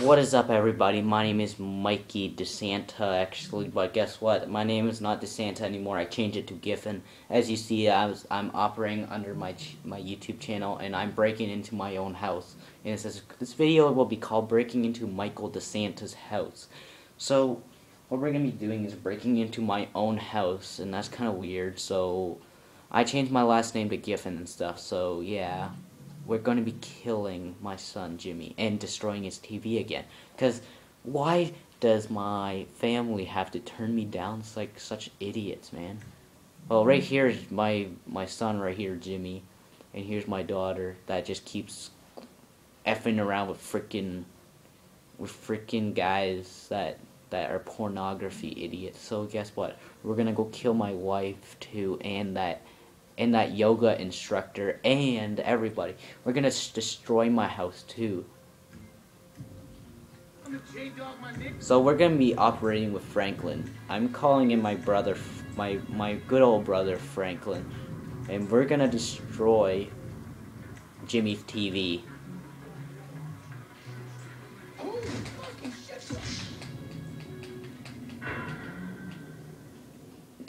What is up, everybody? My name is Mikey DeSanta, actually, but guess what? My name is not DeSanta anymore. I changed it to Giffen. As you see, I was I'm operating under my my YouTube channel, and I'm breaking into my own house. And it says this video will be called "Breaking into Michael DeSanta's House." So, what we're gonna be doing is breaking into my own house, and that's kind of weird. So, I changed my last name to Giffen and stuff. So, yeah we're going to be killing my son Jimmy and destroying his TV again. Because why does my family have to turn me down? It's like such idiots, man. Well, right here is my my son right here, Jimmy, and here's my daughter that just keeps effing around with freaking with freaking guys that that are pornography idiots. So guess what? We're gonna go kill my wife too, and that and that yoga instructor and everybody. We're gonna destroy my house too. So we're gonna be operating with Franklin. I'm calling in my brother, my my good old brother Franklin, and we're gonna destroy Jimmy's TV.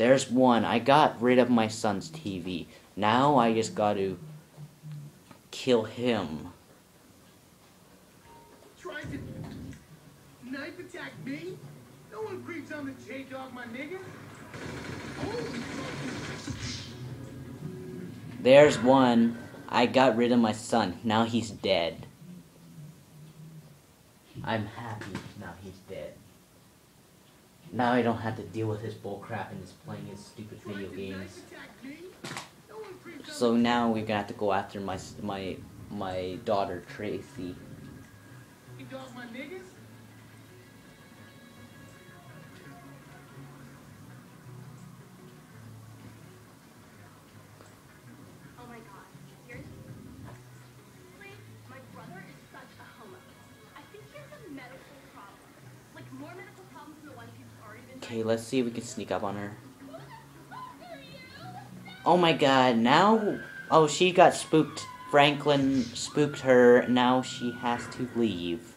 There's one. I got rid of my son's TV. Now I just got to kill him. Trying to knife attack me? No one creeps on the J-Dog, my nigga. There's one. I got rid of my son. Now he's dead. I'm happy now he's dead. Now I don't have to deal with his bullcrap and just playing his stupid video games. So now we're gonna have to go after my my my daughter Tracey. Okay, let's see if we can sneak up on her. Oh my god, now... Oh, she got spooked. Franklin spooked her. Now she has to leave.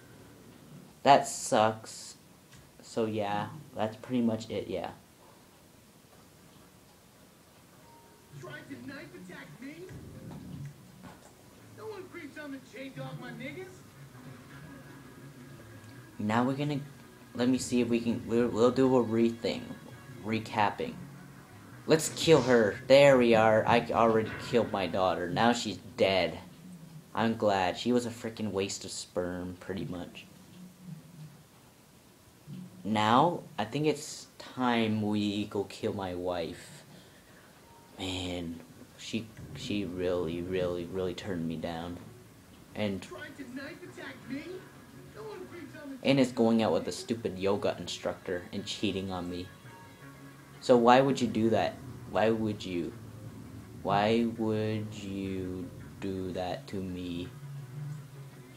That sucks. So yeah, that's pretty much it, yeah. Now we're gonna let me see if we can. We'll, we'll do a rething. recapping. Let's kill her. There we are. I already killed my daughter. Now she's dead. I'm glad. She was a freaking waste of sperm, pretty much. Now, I think it's time we go kill my wife. Man, she she really, really, really turned me down. And and is going out with a stupid yoga instructor and cheating on me. So why would you do that? Why would you? Why would you do that to me?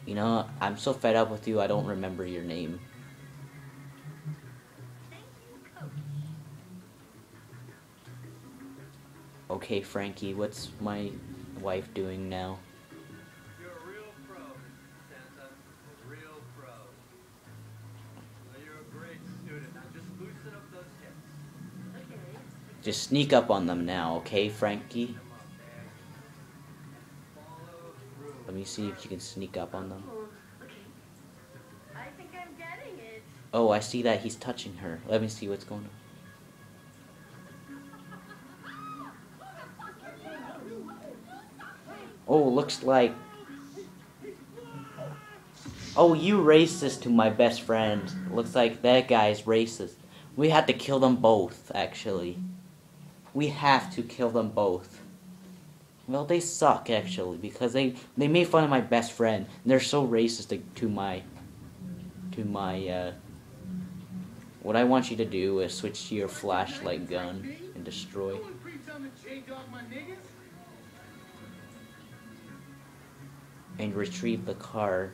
You know, I'm so fed up with you, I don't remember your name. Okay, Frankie, what's my wife doing now? Just sneak up on them now, okay, Frankie? Let me see if you can sneak up on them. Oh, I see that he's touching her. Let me see what's going on. Oh, looks like... Oh, you racist to my best friend. Looks like that guy's racist. We had to kill them both, actually. We have to kill them both. Well, they suck actually because they they made fun of my best friend. They're so racist to, to my to my uh, what I want you to do is switch to your flashlight gun and destroy. And retrieve the car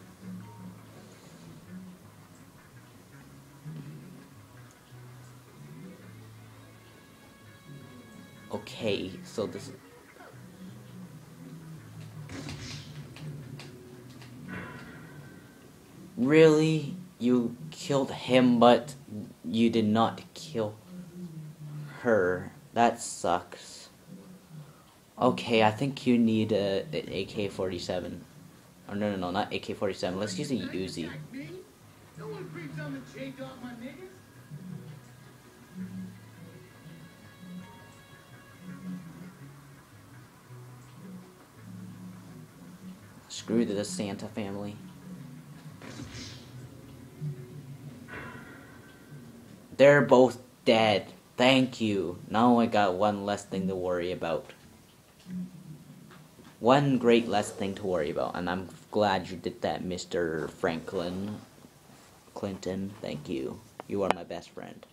Okay, so this is... Really? You killed him, but you did not kill her. That sucks. Okay, I think you need a, an AK-47. Oh, no, no, no, not AK-47. Let's use a Uzi. No Screw DeSanta family. They're both dead. Thank you. Now I got one less thing to worry about. One great less thing to worry about, and I'm glad you did that, Mr. Franklin Clinton. Thank you. You are my best friend.